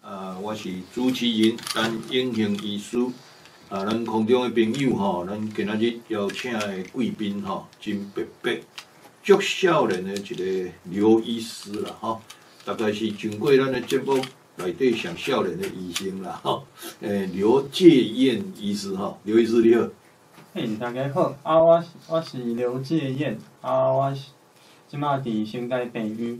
啊，我是主持人陈英雄医师。啊，咱空中的朋友吼，咱今仔日邀请的贵宾吼，真特别，足少年的一个刘医师啦吼，大概是经过咱的节目内底上少年的医生啦吼。诶，刘介燕医师吼，刘医师你好。嘿，大家好，啊，我我是刘介燕，啊，我即马伫新界病院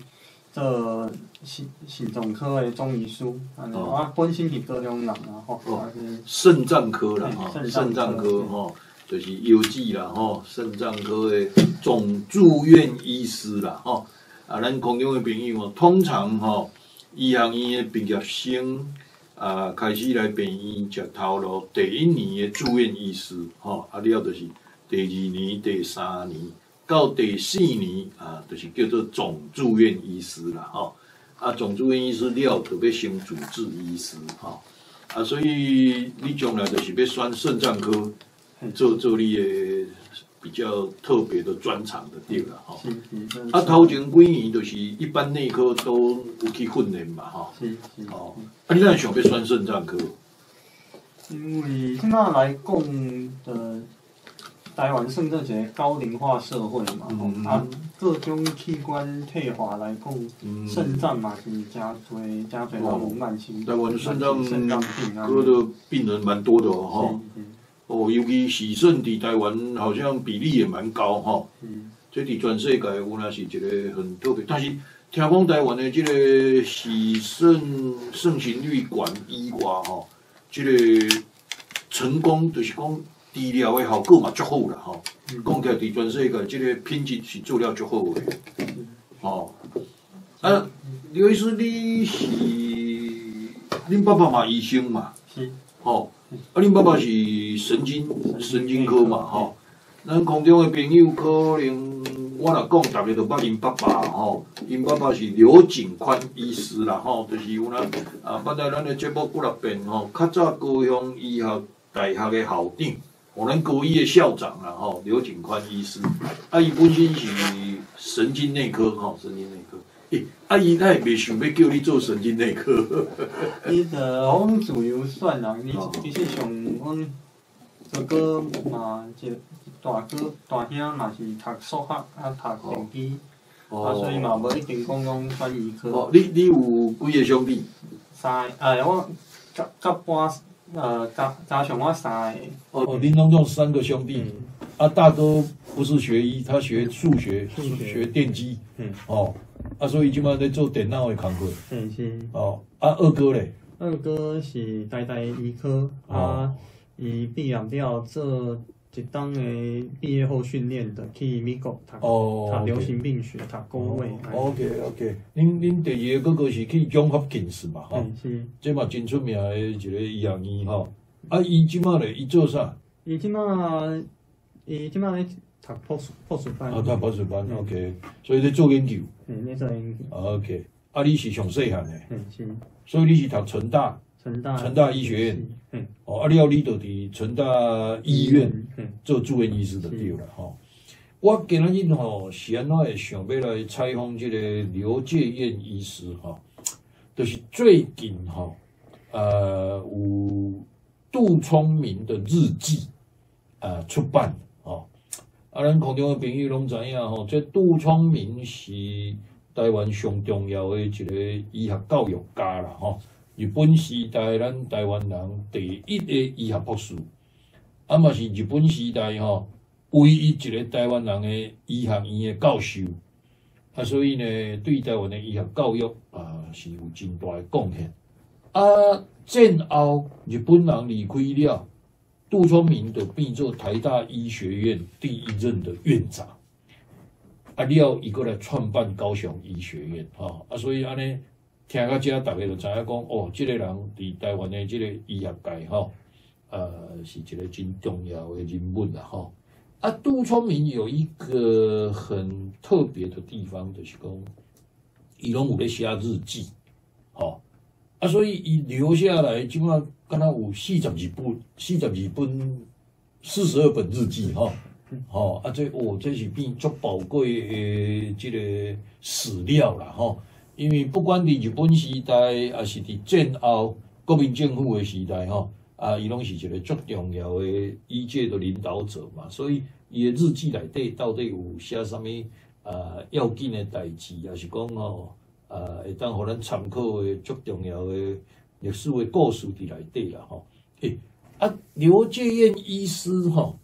做心心脏科的中医师，安尼，我本身是高雄人啦吼，啊是肾脏科啦吼，肾肾脏脏科科吼，就是邮寄啦吼，肾脏科的总住院医师啦吼。啊，咱空中的朋友哦，通常吼，医学院的毕业生啊，开始来病院食头路，第一年的住院医师吼，啊了就是第二年、第三年到第四年啊，就是叫做总住院医师啦吼。啊，总住院医师了，特别先主治医师吼。啊，所以你将来就是要选肾脏科做做你的比较特别的专长的对啦吼。是是是，啊，头前几年就是一般内科都有去训练嘛吼。是是，哦，啊，你哪想要选肾脏科？因为即马来讲的台湾算做一个高龄化社会嘛，吼嗯啊各种器官退化来讲，嗯肾脏嘛是真侪真侪人有慢性台湾肾脏肾脏病啊，科的病人蛮多的哦吼。哦，尤其洗肾伫台湾好像比例也蛮高吼。嗯。这伫全世界有那是一个很特别，但是听讲台湾的这个洗肾盛行率管以外吼，这个成功就是讲治疗的效果嘛足好啦吼。讲起来伫全世界，即个品质是做了足好的。吼、啊，刘医师，你是恁爸爸嘛医生嘛？是。吼、啊，恁爸爸是神经神经科嘛，吼、咱空中的朋友可能我若讲，逐个都捌因爸爸吼，因爸爸是刘景宽医师啦，吼，就是有咱啊，捌来咱的节目几落遍吼，较早高雄医学大学的校长，吼，咱高医的校长啊，吼，刘景宽医师，阿姨本身是神经内科，吼，神经内科，诶、啊，伊哪会袂想要叫你做神经内科？伊着阮自由选人，你哦其实上阮哥哥嘛，一大哥大兄嘛是读数学啊，读电机，啊，所以嘛无一定讲讲选医哦科。，你你有几个兄弟？三个，呃，我甲甲半，呃，加加上我三个。哦，林东仲三个兄弟，嗯啊，大哥不是学医，他学数学，数学学电机，嗯哦，啊，所以即摆在做电脑的工作，嗯是。哦，啊，二哥咧，二哥是台大医科，啊，伊毕业了做一当的毕业后训练的，去美国读哦读流行病学，读工位。，OK OK，恁恁第二个哥哥是去永和近视嘛，哈、嗯是。这嘛真出名的一个医学院吼，啊，伊即马咧，伊做啥？伊即马，伊即马咧读博士博士班。啊，读博士班嗯，OK，所以咧做研究嗯，咧做研究。，OK，啊，你是上细汉的，嗯是。所以你是读成大，成大。成大医学院。嗯。哦，啊，了你就伫成大医院。嗯。做住院医师就对了吼。我今仔日吼是安怎会想要来采访即个刘介燕医师吼，就是最近吼，呃有杜聪明的日记啊、呃出版哦。啊，咱空中的朋友拢知影吼，这杜聪明是台湾上重要的一个医学教育家啦吼。日本时代咱台湾人第一个医学博士。啊嘛是日本时代吼，唯一一个台湾人的医学院的教授，啊，所以呢，对台湾的医学教育啊是有真大的贡献。啊，战后日本人离开了，杜聪明就变做台大医学院第一任的院长。啊，了伊过来创办高雄医学院，吼、啊，所以安尼听到遮，大家就知影讲，哦，即、个人伫台湾的这个医学界，吼、呃，是一个真重要的人物啦，吼。啊，杜聪明有一个很特别的地方，就是讲，伊拢有咧写日记，吼。啊，所以伊留下来，起码敢若有四十二本，四十二本，四十二本日记，吼。吼、啊，这哦，这是变足宝贵的即个史料啦，吼。因为不管伫日本时代，还是伫战后国民政府的时代吼，啊，伊拢是一个足重要的医界的领导者嘛，所以伊的日记内底到底有写啥物啊要紧的代志，还是讲吼啊会当互咱参考的足重要的历史的故事伫内底啦吼。诶、啊，刘介燕医师吼，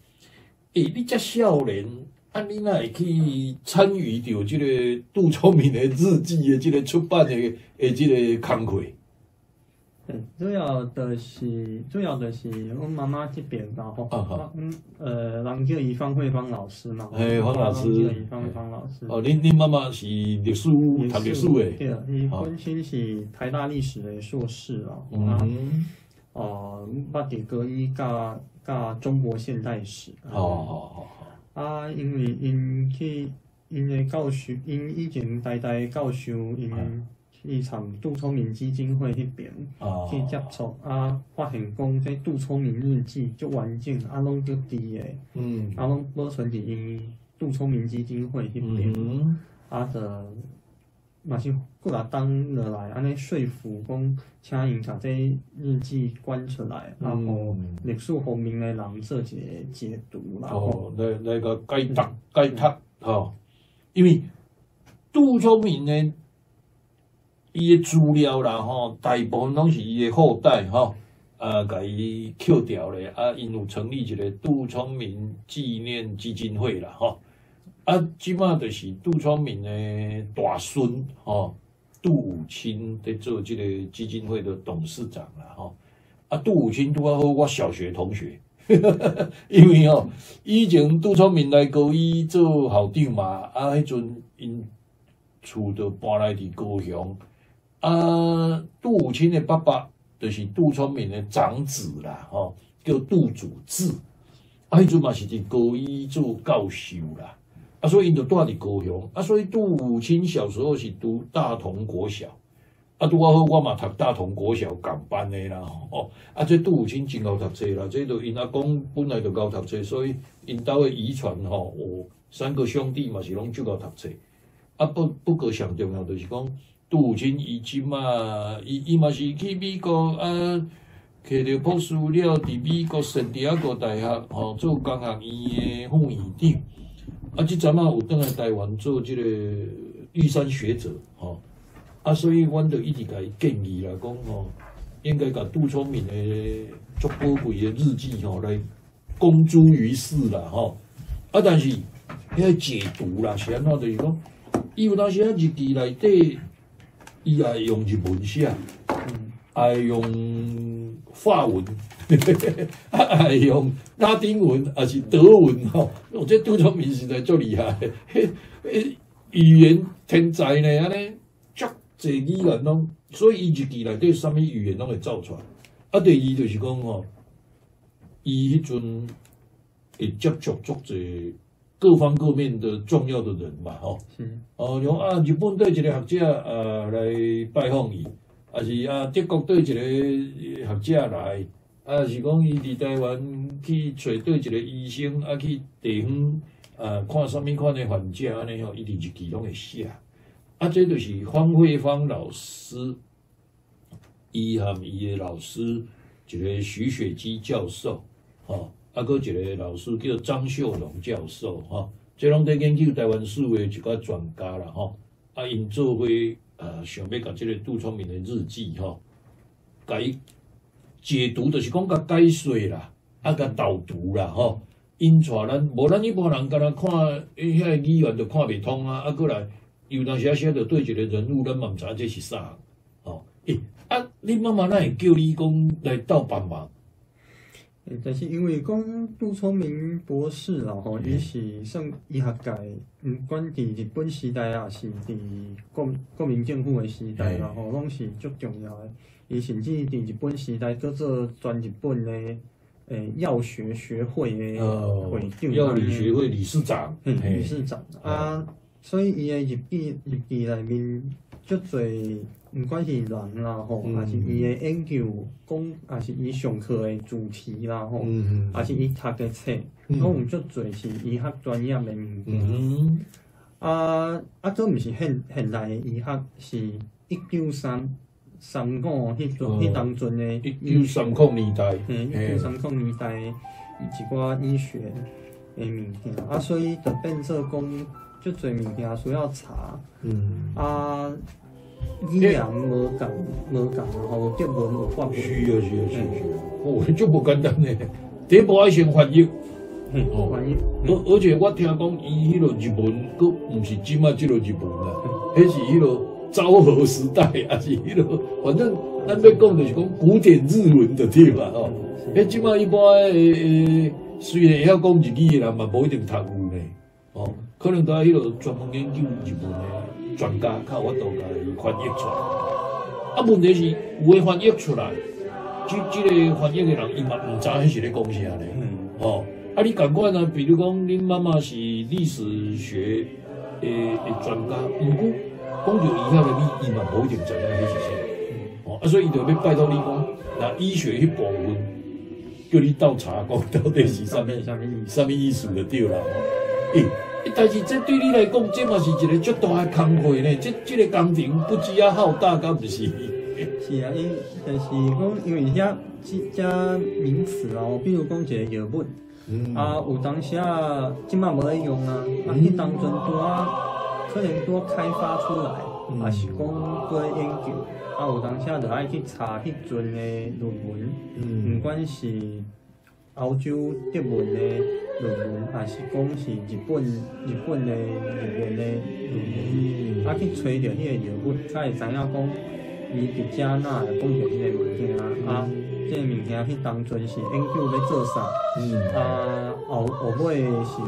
诶、你遮少年。啊，你哪会去参与着即个杜聪明的日记的即个出版的的即个工作？对，主要就是主要就是阮妈妈这边啦吼，啊好嗯呃，人叫伊方慧芳老师嘛，哎方老师人叫伊方慧芳老师。哦，恁恁妈妈是历史读历史的，对，伊好本身是台大历史的硕士啦，啊，嗯，哦，捌伫高伊教教中国现代史。哦好好啊，因为因去因的教授，因以前代代教授，因去参杜聪明基金会迄边好，去接触，啊，发现讲这杜聪明日记足完整，啊，拢足低的，嗯。啊，拢保存伫因杜聪明基金会迄边，嗯，啊，着嘛是过来当落来，安尼说服讲，请因甲这日记关出来，啊，互嗯历史方面的人做一个解读啦，吼。哦，来来个解读解读吼，因为杜聪明呢，伊的资料啦吼，大部分拢是伊的后代吼。啊，甲伊扣掉咧，啊，因有成立一个杜聪明纪念基金会啦，吼，啊，啊即马就是杜聪明的大孙吼，杜武清在做即个基金会的董事长啦，吼，啊，杜武清拄啊好我小学同学，因为吼、以前杜聪明来高一做校长嘛，啊，迄阵因厝就搬来伫高雄，啊，杜武清的爸爸。就是杜聪明的长子啦，吼、叫杜祖志，啊，迄阵嘛是伫高一做教授啦，啊，所以因就住伫高雄，啊，所以杜武清小时候是读大同国小，啊，拄啊好我嘛读大同国小港班的啦，吼、啊，这杜武清真够读册啦，这都因阿公本来就够读册，所以因兜的遗传吼，哦，三个兄弟嘛是拢足够读册，啊，不不过上重要就是讲。杜武清伊即嘛，伊伊嘛是去美国啊，摕着博士了，伫美国圣地亚哥大学吼、做工学院的副院长。啊，即阵啊有倒来台湾做即个玉山学者吼、啊，所以阮就一直甲伊建议来，讲吼、应该甲杜聪明的足宝贵的日记吼、来公诸于世啦吼、啊，但是遐解读啦，是安怎就是讲，伊有当时啊日记内底。伊也会用日文写，嗯。也会用法文，也会用拉丁文，还是德文吼。我这杜聪明实在足厉害，语言天才呢，安尼足侪语言拢，所以伊日记内底啥物语言拢会造出来。啊，第二就是讲吼，伊迄阵会接触足侪各方各面的重要的人嘛，吼。是，哦，像啊，日本对一个学者啊来拜访伊，啊是啊德国对一个学者来，啊是讲伊伫台湾去找对一个医生，啊去地方啊看啥物款的患者安尼吼，伊伫日记拢会写。啊，这就是方慧芳老师，伊含伊的老师一个徐雪姬教授，吼、啊，搁一个老师叫张秀龙教授，吼、这拢在研究台湾史的一个专家啦，吼。啊，因做伙呃，想要甲即个杜聪明的日记，吼，甲伊解读，就是讲甲解说啦，啊，甲导读啦，吼。因带咱，无咱一般人敢若看迄个语言就看袂通啊，啊，过来有当时啊写着对一个人物，咱嘛毋知影这是啥，吼。诶、啊，你妈妈那会叫你讲来斗帮忙？诶但是因为讲杜聪明博士啦吼，伊是算医学界，毋管伫日本时代啊，是伫国国民政府诶时代啦吼，拢是足重要的。伊甚至伫日本时代，叫做全日本的诶药学学会的呃会长，，药理学会理事长，嗯，理事长啊，所以伊的日记日记内面足侪，毋管是人啦吼，嗯。还是伊的研究讲，还是伊上课的主题啦吼，嗯。还是伊读的册，嗯。拢有足侪是医学专业的物件。嗯。啊啊，这毋是现现代的医学，是一九三三五迄阵哦。迄当阵的一九三国年代，嗯，一九三国年代的一寡医学的物件，啊，所以就变做讲，足侪物件需要查，嗯，啊，语言无共无共，然后德文无法。文，需要需要需要哦，就不简单嘞。第一步爱先翻译，嗯哦。关于而而且我听讲伊迄落日文，佫毋是即马即落日文啦，迄是迄落昭和时代，啊是迄落，反正咱要讲就是讲古典日文的对吧？吼，迄即马一般诶诶，虽然会晓讲日语诶人嘛，无一定读有呢，哦，可能都迄落专门研究日文诶专家，较有法度甲伊翻译出来。啊，问题是有诶翻译出来，即即个翻译诶人伊嘛毋知迄是咧讲啥咧。嗯哦，啊，你感觉呢？比如讲，恁妈妈是历史学诶诶专家，毋过讲到以下的你，伊嘛无一定知影迄是啥。哦，啊，所以伊就要拜托你讲，那医学迄部分，叫你倒查讲到底是啥物啥物意思？啥物意思就对啦。哦，诶、但是这对你来讲，这嘛是一个足大的工课呢。这这个工程不只啊浩大，敢毋是？是啊，因就是讲，因为遐即只名词哦，比如讲一个药物。嗯啊，有当时啊，即嘛无咧用啊，啊，迄当阵拄啊，可能拄啊开发出来，嗯。啊是讲做研究，啊有当时啊，就爱去查迄阵的论文，毋嗯管是欧洲德文的论文，还是讲是日本日本的日文的论文，啊去找着迄个药物，才会知影讲伊伫遮哪会讲着迄个物件啊，即个物件迄当阵是研究要做啥。嗯。啊，后后尾是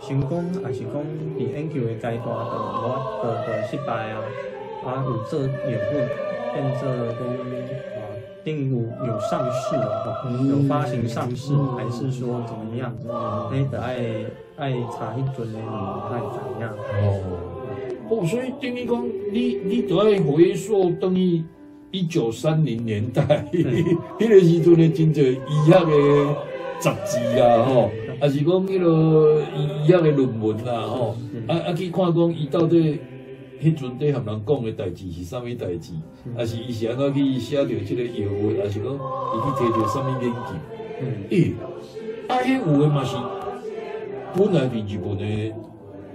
成功，还是讲伫研究的阶段就无就就失败啊？啊，有做药物变做讲啊，等于有有上市了吼，嗯有发行上市，嗯还是说怎么样？你得爱爱查迄阵的论文，才会知影。哦。哦，所以等于讲，你你得爱回溯等于一九三零年代，迄个时阵的真侪医学的杂志啊，吼，啊是讲迄落医学的论文啦，吼，啊啊去看讲伊到底迄阵底和人讲的代志是啥物代志，啊是伊是安怎去写着即个药物，啊是讲伊去摕着啥物研究，嗯，诶、啊迄有诶嘛是本来伫日本的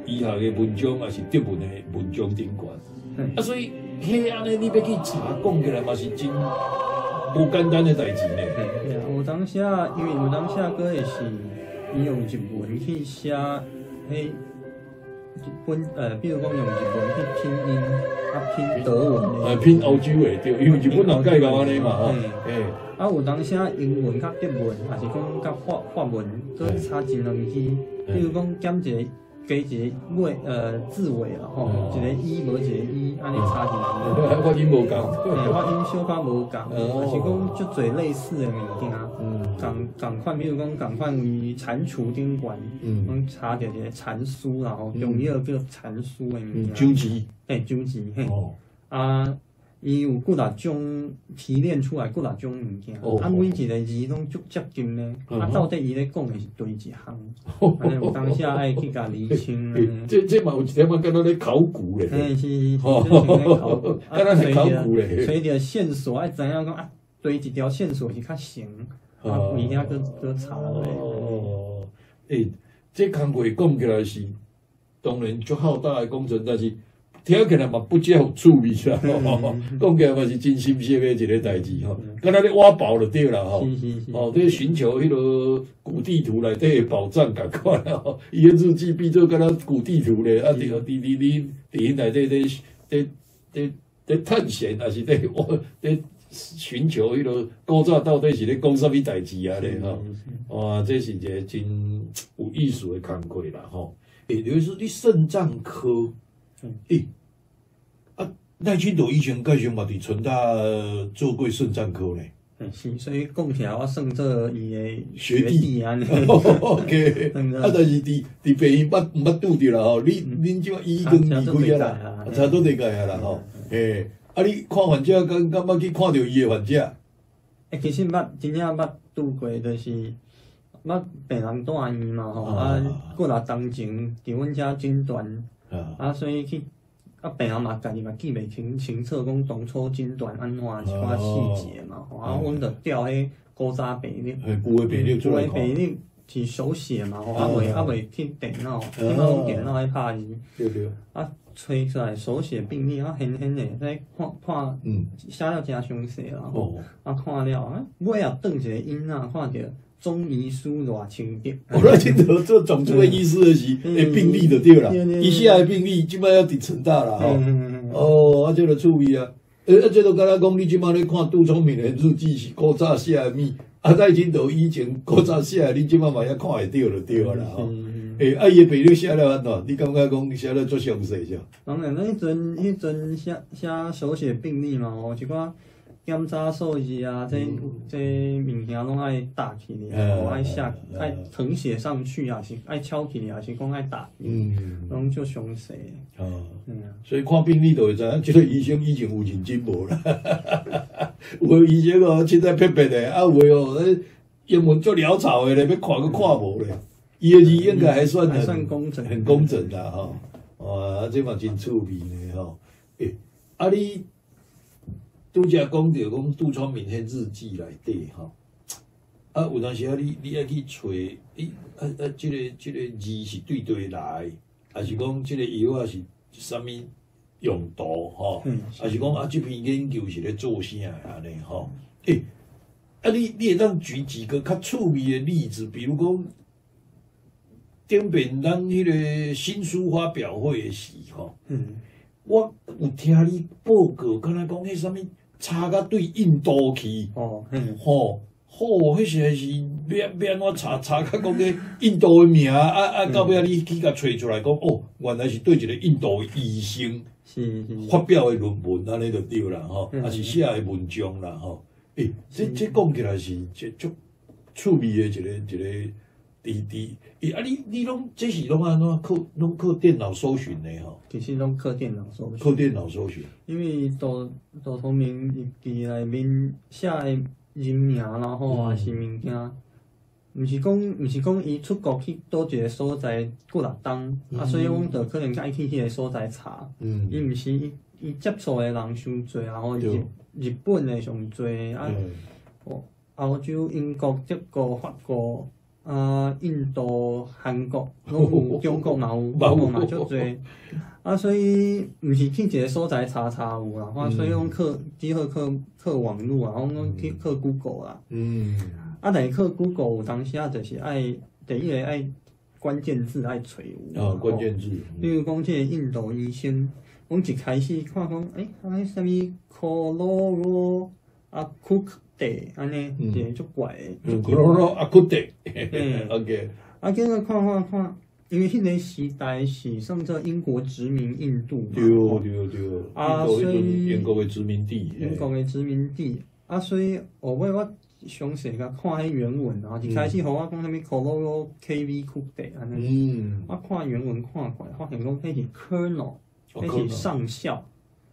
医学的文章，嘛是德文的文章顶悬。嗯。啊，所以迄安尼你要去查讲起来嘛是真无简单的代志呢。对啊，有当时啊，因为有当时啊，佫会是伊用日文去写迄日本呃，比如讲用日文去拼音啊，拼德文啊，的，拼欧洲的对，因为日本人介搞安尼嘛吼，嗯诶，啊，有当时啊，英文甲德文，还是讲甲法法文，佫差真两支，比如讲减一个加一个尾呃字尾啊吼，一个一无一个一，安尼差一两支。我已无讲。嘿发音小可无共，是讲足侪类似的物件。嗯。共共款，比如讲共款于蟾蜍顶悬，嗯。讲查着一个蟾酥啦吼，中药叫蟾酥的物嗯，件，纠集。嘿，九字嘿，哦，啊，伊有几若种提炼出来几若种物件，哦。啊，每一个字拢足接近呢，嗯啊，到底伊咧讲的是对一项，安尼有当下爱去甲厘清诶呢。这这嘛有一点嘛敢若咧考古咧。嘿，是哦。这像咧考古，咧着随着线索爱知影讲啊，对一条线索是较成，啊，哦为遐搁搁查落来。哦，诶、这工课讲起来是当然足浩大的工程，但是听起来嘛不叫趣味啦。嗯讲起来嘛是真心血的一个代志吼，敢若咧挖宝就对啦吼。哦，你寻求迄个古地图内底的宝藏，共款啦吼。伊个日记变做敢若古地图咧，啊，伫伫伫伫伫内底咧咧咧咧探险，还是咧我咧寻求迄个古早到底是咧讲啥物代志啊咧吼。哇，这是一个真有意思的工课啦吼。诶、刘医师，你肾脏科，嗯。诶、啊，赖清德以前介绍嘛伫春大做过肾脏科咧。嗯是，所以讲起来，我算做伊的学弟。弟安尼。OK，嗯啊，但是伫伫病院捌毋捌拄着啦吼，你恁即已经离开啊啦，差不多理解啊啦吼，诶，啊，你看患者敢敢捌去看着伊诶患者？诶，其实捌真正捌拄过，就是捌病人住院嘛吼，啊。啊，过来当前伫阮遮诊断，啊，啊，所以去啊，病人嘛，家己嘛记袂清清楚，讲当初诊断安怎一寡细节嘛，吼啊，阮着调迄古早病历，诶，旧诶病历出是手写嘛，吼，啊哦袂啊袂去电脑，即摆用电脑来拍字，对对，啊，吹出来手写病历啊，显显诶，在看看嗯，写了诚详细啦，啊，看了啊，尾啊转一个因啊，看着中医书偌清洁。我来听到做总主的意思的是，嗯。诶，病历就对啦，对对对以下的病历即摆要伫成大啦吼。嗯，哦，啊，这个趣味啊！诶，啊，这个敢若讲你即摆咧看杜聪明的日记是古早写的物，啊，在真头以前古早写的，你即摆嘛也看会到就对啊啦吼。嗯诶，啊，伊的病历写了安怎？你感觉讲写了足详细是？当然，那迄阵迄阵写写手写病历嘛，吼，一寡检查数字啊，这这物件拢爱打起哩，嗯吼，爱写嗯爱誊写上去啊，是爱敲起哩，还是讲爱打，嗯，拢足详细。哦，嗯啊，所以看病历就会知影，即个医生以前有认真无啦。有的医生哦，凊彩撇撇诶，啊，有的哦，那英文足潦草诶咧，要看佫看无咧。伊诶字应该还算还很算工整，很工整啦吼，哇，这嘛真趣味呢吼。诶、啊你拄则讲着讲杜聪明迄日记内底吼，啊有当时啊你你爱去找，伊啊啊即、个即、个字是对对来，还是讲即个药啊是啥物用途吼，嗯还是讲啊即篇研究是咧做啥安尼吼？诶、啊你你会当举几个较趣味的例子，比如讲。顶边咱迄个新书发表会的时候，嗯，我有听你报告，敢若讲迄啥物查甲对印度去，哦，嗯，吼、吼，迄实在是要要安怎查查甲讲个印度诶名，啊啊，到尾啊你去甲找出来讲，哦，原来是对一个印度诶医生是是，发表诶论文，安尼就对啦，吼，嗯。啊是写诶文章啦，吼，诶、这这讲起来是这足趣味诶一个一个。伫伫，诶啊！你你拢这是拢安怎靠拢靠电脑搜寻的吼？其实拢靠电脑搜靠。电脑搜寻。因为杜杜聪明伊伫内面写诶人名啦吼，嗯是物件，毋是讲毋是讲伊出国去倒一个所在过六冬，嗯啊，所以阮着可能爱去迄个所在查。嗯伊毋是伊伊接触诶人伤侪，然后对日日本诶上侪，啊，哦欧洲、英国、德国、法国。啊，印度、韩国拢有，中国嘛有，中国嘛足侪。啊，所以毋是去一个所在查查有啦，我，所以讲靠只好靠靠网络啊，我讲去靠 Google 啦。嗯啊，但是靠 Google 有当时啊，就是爱第一个爱关键字爱找有。啊，关键字。比如讲，即个印度医生，阮一开始看讲，诶、啊，迄啥物 Coloro 啊 Cook Day 安尼，嗯。一个足怪诶。嗯，可罗罗阿库德嗯，OK，啊，结果 看看看，因为迄个时代是算做英国殖民印度嘛，对吼对对，啊英国迄阵所以英国的殖民地，英国的殖民地，啊，所以后尾我详细甲看迄原文啊，一开始互我讲啥物 Coloro KV Cook Day 安尼，嗯，我看原文看过来，发现讲迄是 Colonel，迄是哦可能上校。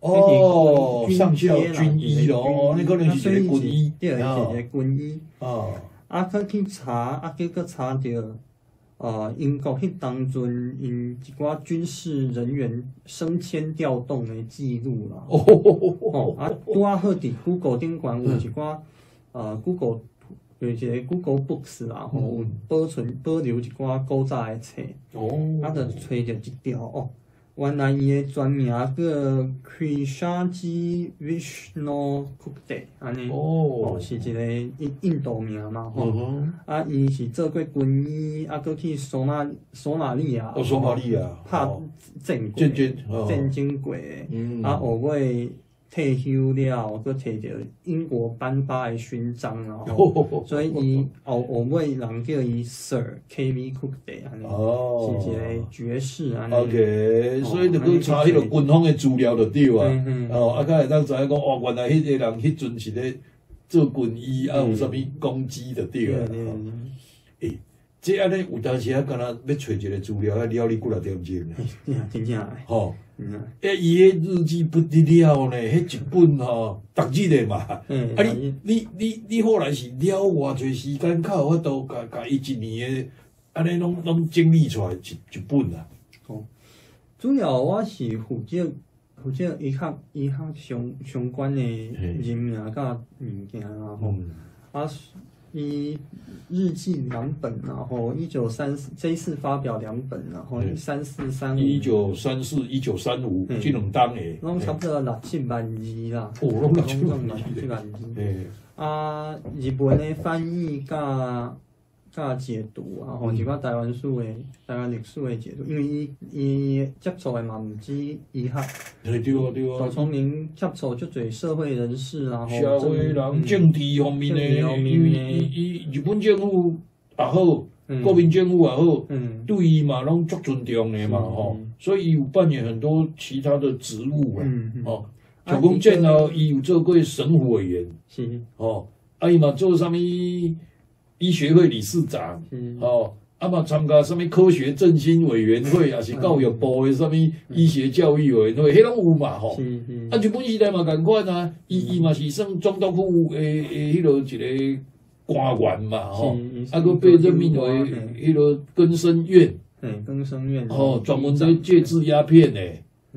哦，军上校军医咯，哦，你可能是一个军医，对，一个军医。哦，啊，佮去查，啊，结果查着，呃，英国迄当阵因一寡军事人员升迁调动的记录啦。哦，哦，啊，拄啊好伫 Google 顶管有一寡，呃，Google 有一个 Google Books 啦，吼、有保存保留一寡古早的册，哦，啊，就揣着一条哦。原来伊个全名叫 Krishaji Vishnu Gupta，安尼哦，哦，是一个印印度名嘛吼。啊，伊是做过军医，啊，搁去索马索马利亚，哦，索马利亚，拍哦。战过，战争，哦。战争过啊，后尾退休了，佫摕着英国颁发的勋章哦，所以伊后后尾人叫伊 Sir K V Cook Day 安尼，哦，是？一个爵士安尼。OK，所以就去查迄个军方的资料就对啊。哦，啊，才会当知影讲，哦，原来迄个人迄阵是咧做军医，啊，有啥物攻击就对啊。诶，这安尼有当时啊，敢若要揣一个资料，要了你几偌点钟呢？对啊，真正。诶，吼，嗯。啊，诶，伊迄日记不得了呢，迄一本吼，逐日的嘛。嗯，啊，你你你你后来是了偌侪时间，较有法度甲甲伊一年的安尼拢拢整理出来一一本啊。主要我是负责负责医学医学相相关的人名甲物件，然后嗯，啊，伊日记两本，然后一九三四这一次发表两本，然后嗯三四三五，一九三四、一九三五嗯。这两档诶，拢差不多六七万字啦，哦拢六七万字。六七万字。诶，啊，日本的翻译甲甲解读啊，吼，一寡台湾史的台湾历史的解读，因为伊伊接触的嘛毋止医学，对对啊对赵啊，聪明接触足侪社会人士，然后社会人、嗯政治方面诶，因为的伊伊日本政府也好，嗯国民政府也好，嗯对伊嘛拢足尊重的嘛是吼，所以伊有扮演很多其他的职务啦，嗯嗯吼，啊像讲这伊有做过省府委员，是吼，啊伊嘛做啥物医学会理事长。是哦，啊嘛参加什么科学振兴委员会，啊是教育部的什么医学教育委员会，迄拢有嘛吼。啊，日本时代嘛共款啊，伊伊嘛是算总督府的的迄落一个官员嘛吼，是啊，佮被任命为迄落根生院，嗯更生院。吼，专门在戒治鸦片的，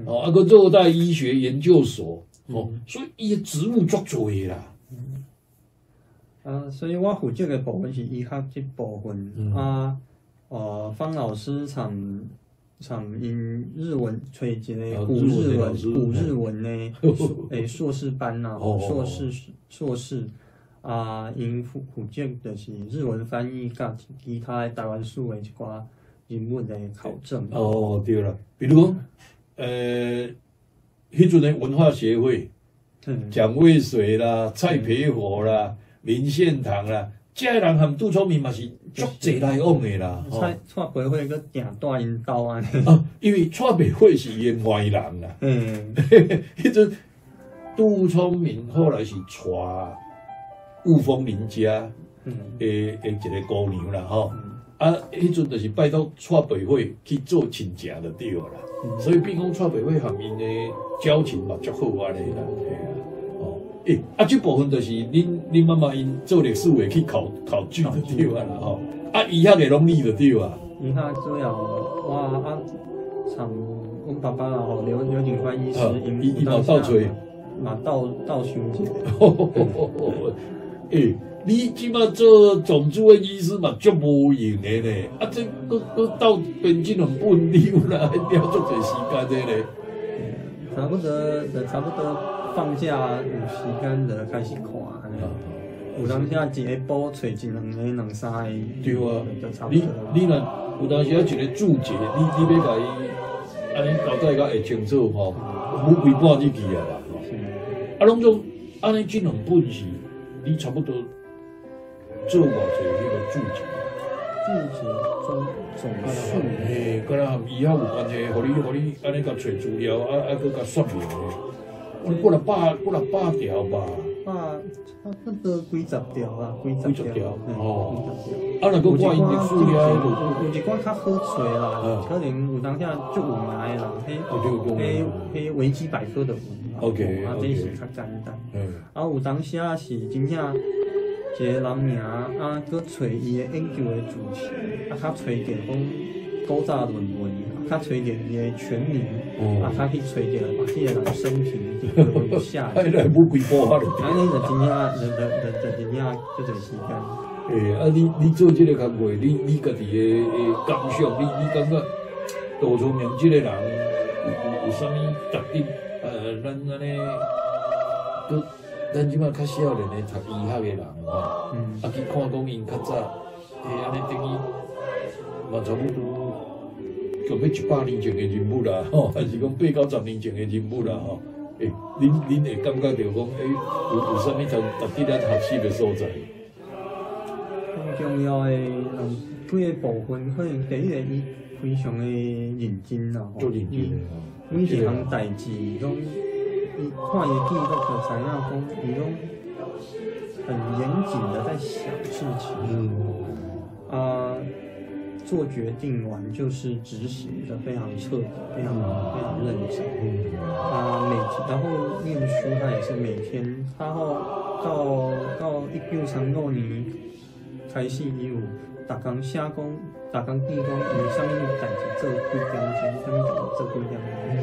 哦，啊，佮热带医学研究所，吼，所以伊的职务足多的啦。啊，所以我负责的部分是医学这部分、嗯啊。呃，方老师常常因日文找一个哦古日文、古日文的 诶硕士班呐、哦硕士硕士啊，因负负责就是日文翻译甲其他的台湾书的一寡人物的考证。哦，对啦，比如讲，呃，迄阵的文化协会。嗯，蒋渭水啦、蔡培火啦、林献堂啦，这些人含杜聪明嘛是足济来往的啦。吼蔡蔡培慧个定带因兜安尼。啊，因为蔡培火是伊的外人啦。嗯 迄阵杜聪明后来是娶雾峰林家嗯的的一个姑娘啦，吼。嗯啊，迄阵就是拜托蔡培慧去做亲戚就对了啦。嗯所以变讲蔡培慧含因的交情嘛足好安尼啦，嘿啊，哦，诶、啊，这部分就是恁恁妈妈因做历史的去考考据就对啊啦，吼，啊，医学的拢理就对啊，伊遐主要我啊，像阮爸爸啦吼，刘刘警官医师伊伊嘛倒吹。嘛斗斗想者，诶、你即马做总主任医师嘛足无用的咧，啊，这搁搁斗编这两本，你有哪会了足侪时间的咧？差不多就差不多放假有时间就开始看。有当时啊一个补找一两个、两三个，对啊就差，不你多你若有当时啊一个注解，你你要甲伊安尼交代甲会清楚吼，无规半日去啊啦。啊，拢总安尼这两本是，你差不多做偌济迄个注解。注解总总数，嘿，敢若含医学有关系，互你互你安尼甲找资料，啊啊，搁甲说明过六百过六百条吧。啊，差不多几十条啊，几十条哦几十条。啊，若搁挂因历史了，有有一寡较好找啦，可能有当下足有名的人，迄迄迄维基百科的有啦。OK，啊，这是较简单。嗯，啊，有当时啊是真正一个人名啊，搁找伊的研究的主题，啊，较找着讲古早论文，啊，较找着伊的全名，啊，较去找着把迄个人生平一个下哎，来无规波啊！安尼就真正，就就就就真正足侪时间。诶、啊，你你做即个工作，你你家己的诶感想，你你感觉杜聪明即个人有有有啥物特点？呃，咱安尼，都咱即摆较少年的读医学的人吼，嗯啊去看讲因较早，诶，安尼等于嘛差不多。就要一百年前的人物啦，吼，还是讲八九十年前的人物啦，吼。诶、您您会感觉到讲，诶、有有啥物特特点咱学习的所在？更重要的嗯几个部分，可能第一个伊非常的认真啦，吼做认真的吼。每一项代志，拢伊看伊记录就知影讲，伊拢很严谨的在想事情。嗯，啊，做决定完就是执行的非常彻底，非常非常认真。啊，每天然后念书，他也是每天，然后到到一九三五年开始，伊有逐工写讲，逐工记讲伊啥物代志做几点钟，啥物代志做几点钟。嗯，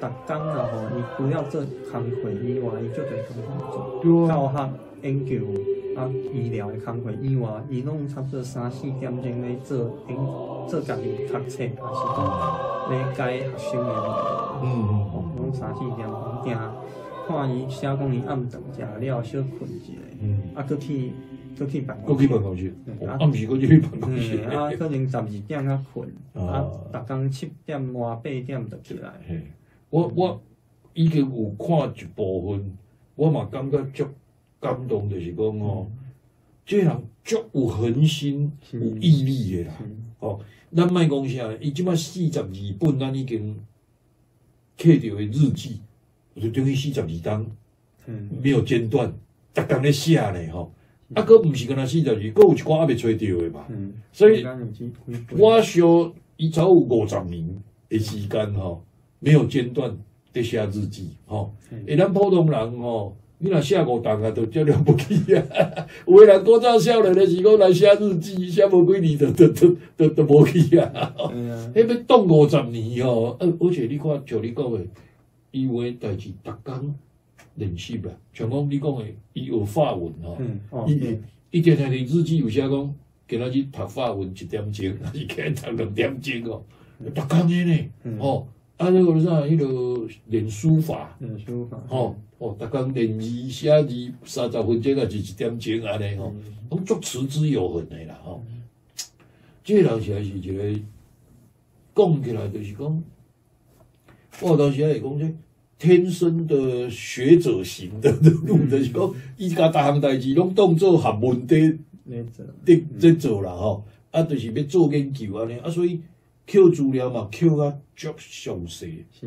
逐工啊吼，伊除了做行会以外，伊足侪工作做。对啊，教学、研究医疗的工课以外，伊拢差不多三四点钟咧做做家己读册，还是讲咧教学生的问题。嗯哦，拢三四点钟定看伊写讲伊暗顿食了小困一下，嗯，啊，搁去搁去办公室。去办公室，暗时搁去办公室嗯，，啊，可能十二点较困，啊啊，逐工七点外八点就起来。嘿，我我已经有看一部分，我嘛感觉足感动，就是讲哦，这个人足有恒心、有毅力的啦。哦咱卖讲啥，伊即摆四十二本，咱已经刻着的日记，就等于四十二档，嗯，没有间断，逐工咧写咧吼。啊，佫毋是干若四十二，佫有一寡还未找着的嘛。嗯，所以我想伊早有五十年的时间吼，没有间断伫写日记吼。嗯诶，咱普通人吼，你若写五档啊，就遮了不起啊。有诶人古早少年的时讲来写日记，写无几年就就就就就无去啊。迄 要当五十年吼，呃，而且你看，像你讲诶，伊有诶代志，逐工练习啦。像讲你讲诶，伊有法文哦，伊对伊定定伫日记有写讲，今仔日读法文一点钟，还是今日读两点钟哦，逐工诶呢，嗯哦，啊，迄个啥，迄个练书法，练，书法，吼，哦，逐工练字写字三十分钟啊，就一点钟安尼吼，嗯。拢足持之有恒诶啦，吼，这个人实在是一个讲起来就是讲，我当时会讲这。天生的学者型的路，就是讲，伊家逐项代志拢当做学问伫咧做，做啦吼，啊，就是要做研究安尼，啊，所以捡资料嘛，捡啊足详细，是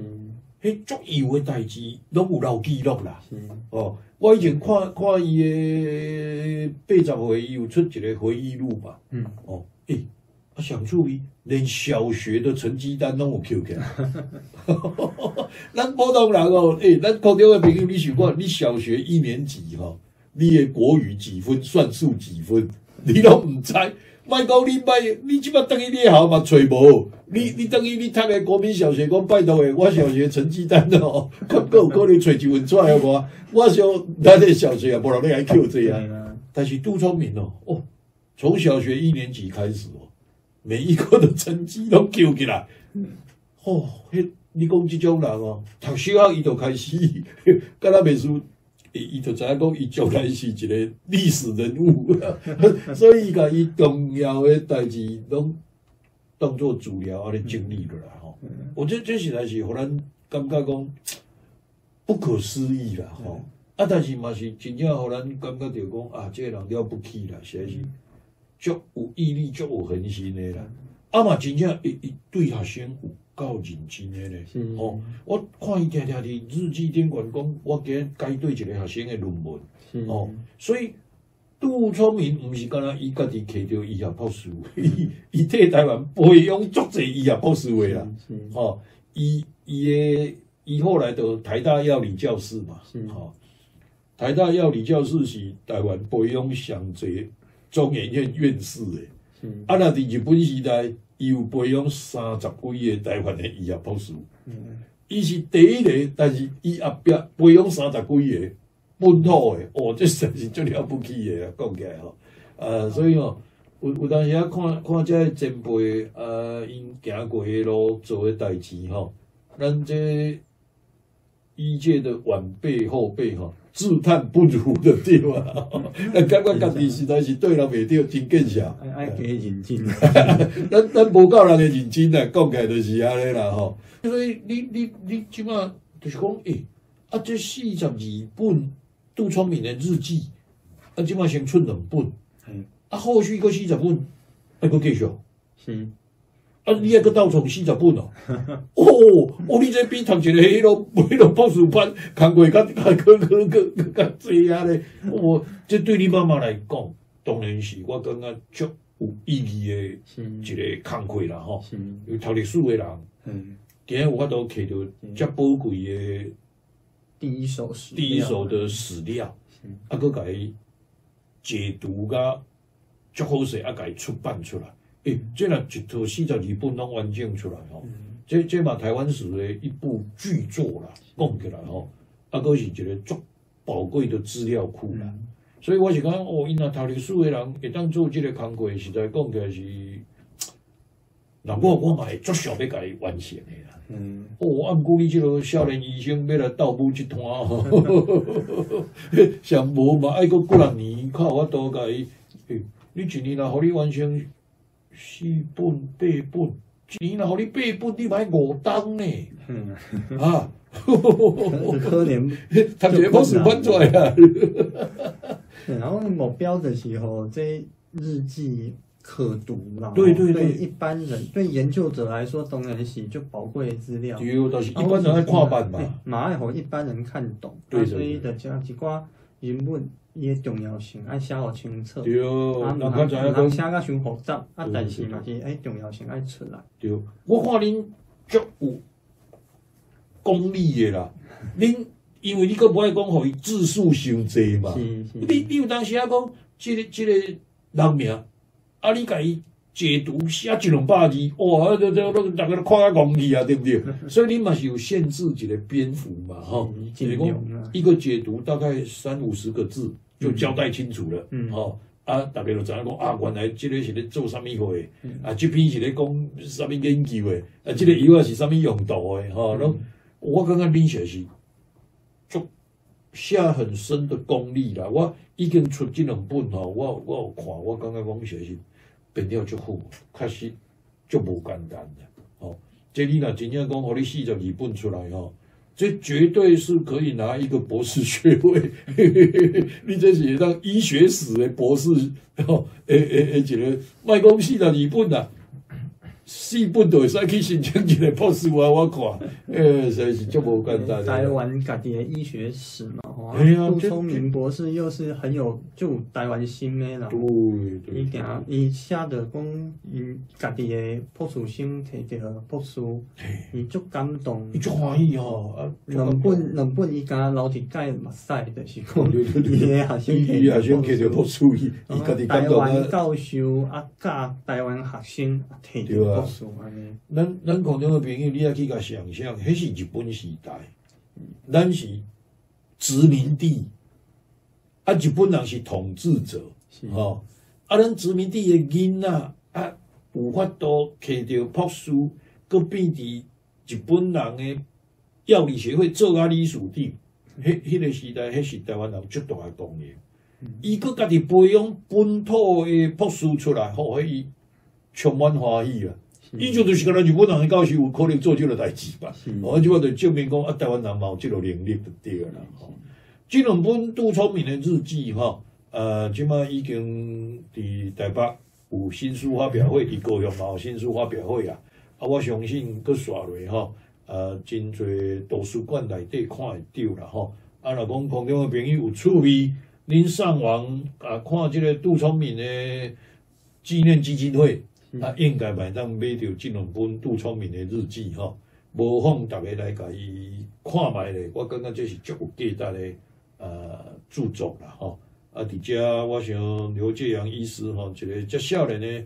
迄足有诶代志拢有留记录啦。是，哦，我以前看看伊诶八十岁，伊有出一个回忆录嘛。嗯，哦，诶、啊，想注意，连小学的成绩单拢有捡起来。咱普通人哦，诶、咱高中诶朋友，你想看，你小学一年级吼、你诶国语几分，算术几分，你拢毋知。莫讲你卖，你即摆等于你诶校嘛找无，你你等于你读诶国民小学，讲拜托诶，我小学成绩单哦，较够有可能找一份出来无？我想咱诶小学也无人咧爱扣这样。啊，但是杜聪明哦，哦，从小学一年级开始哦，每一科的成绩都救起来。哦，迄你讲即种人哦，读小学伊就开始，敢若秘书，伊伊就知影讲伊将来是一个历史人物，所以伊甲伊重要的代志拢当做主要安尼整理落来吼。我觉得这实在是互咱感觉讲不可思议啦吼。啊，但是嘛是真正互咱感觉着讲啊，这个人了不起啦，实在是足有毅力、足有恒心的啦。啊嘛，真正伊伊对学生有够认真诶咧。是，哦，我看伊定定伫日记顶悬讲，我今日改对一个学生诶论文。是，哦，所以杜聪明毋是干那伊家己摕着医学博士，伊伊替台湾培养足侪医学博士诶啦。是，哦，伊伊诶，伊后来的台大药理教师嘛，是哦，台大药理教师是台湾培养上侪中研院院士诶。是，啊，若伫日本时代，伊有培养三十几个台湾的医学博士。嗯，伊是第一个，但是伊后壁培养三十几个本土的，哦，这实在是足了不起的，讲起来吼。呃，所以吼、有有当时啊，看看这前辈呃，因行过的路，做的代志吼，咱这医界的晚辈后辈吼、自叹不如的对吧？咱 感觉家己实在是对人袂对，真见笑。爱爱加认真，咱咱无够人的认真啦，讲起来就是安尼啦吼。所以你你你即马就是讲，诶、啊，这四十二本杜聪明的日记，啊，即马先出两本，嗯，啊，后续个四十本，还佫继续，是，啊，你还佫倒创四十本哦。哦，哦，你这比读一个迄落迄落博士班，工过较较较较较较济啊咧。我这对你妈妈来讲，当然是我感觉足有意义的。一个工课啦吼，有读历史的人，嗯，今日有法度摕到遮宝贵的第一手史，第一手的史料，嗯啊，佮甲伊解读甲足好势，啊，甲伊出版出来，诶，这若一套四十二本拢完整出来吼，嗯这这嘛台湾史的一部巨作啦，讲起来吼，啊，佫是一个足宝贵的资料库啦。嗯所以我是讲，哦，因若读历史的人会当做即个工课，实在讲起来是，那我我嘛会足想要甲伊完成的啦。嗯，哦，按顾你即个少年医生要来倒补一摊吼，上无嘛爱佫几六年，靠我多甲伊。欸你一年若互你完成四本八本，一年若互你八本，你买五档呢？嗯，啊，可可怜。读一个博士班出来啊！对然后目标的时候，这日记可读啦。对对对对一般人对研究者来说，当然是就宝贵的资料。对，就是一般人爱看版嘛。嘛爱互一般人看懂，对所以就将一寡人文伊诶重要性爱写互清楚。对，啊，人毋较知影讲通通写甲伤复杂，啊，但是嘛是爱重要性爱出来。对，我看恁足有功力诶啦。恁因为你阁无爱讲，互伊字数伤济嘛。是你是，你有当时啊讲，即、个即、个人名，啊，你甲伊解读写一两百字，哇，这这这大家都看啊戆去啊，对不对？所以你嘛是有限制一个篇幅嘛，吼、嗯就是尽量啊讲一个解读大概三五十个字就交代清楚了，嗯吼、啊，大家就知影讲啊，原来即个是咧做啥物货的，嗯啊，即篇是咧讲啥物研究的，啊，即、个药啊是啥物用途的，吼、拢、我感觉恁写是足下很深的功力啦。我已经出即两本吼，我我有看，我感觉讲写是变了足好，确实就无简单的。哦、这你若真正讲，互你四十二本出来吼。这绝对是可以拿一个博士学位，你这是当医学史的博士，吼，诶诶诶，一个卖讲四十二本啦，四本都会使去申请一个博士啊！我看，诶，实在是足无简单。台湾家己的医学史嘛，吼，啊哎呀这杜聪明博士又是很有就有台湾心的啦。对对伊行，伊写着讲，伊家己的博士生摕着博士，伊足感动伊。足欢喜吼，啊，两本两本伊敢留一届目屎，就是讲伊的学生伊伊也想摕着博士，伊伊家己感台动啊湾。教授啊，教台湾学生啊，摕着博士安尼。咱咱广东的朋友，你也去甲想象，迄是日本时代，咱是殖民地，啊，日本人是统治者，是吼、啊，咱殖民地的囡仔啊，有法度摕着博士，佮变伫日本人的药理学会做啊理事长，迄迄个时代，迄是台湾人最大的功业。伊佮家己培养本土的博士出来，吼，迄伊充满欢喜啊！伊就就是甲咱日本人的教授有可能做即个代志吧。是哦，即个就证明讲啊，台湾人嘛有即个能力就对了啦。吼，即两本杜聪明的日记吼，呃，即摆已经伫台北有新书发表会，伫高雄嘛有新书发表会啊。啊，我相信佮刷落吼，呃，真侪图书馆内底看会到啦吼。啊，若讲空中的朋友有趣味，恁上网啊看即个杜聪明的纪念基金会。啊，应该买当买着即两本杜聪明的日记吼，无妨逐个来甲伊看卖咧。我感觉这是足有价值的呃著作啦吼。啊，伫遮我想刘介阳医师吼，一个遮少年的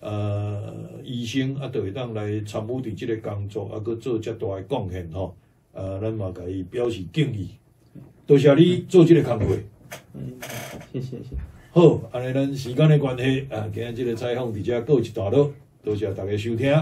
呃医生啊，都会当来参与伫即个工作，啊，佮做遮大的贡献吼。啊，咱嘛甲伊表示敬意，多谢你做即个工作。嗯，谢谢谢谢。好，安尼咱时间的关系，啊，今日即个采访伫遮告一段落，多谢大家收听。